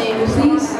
name, please?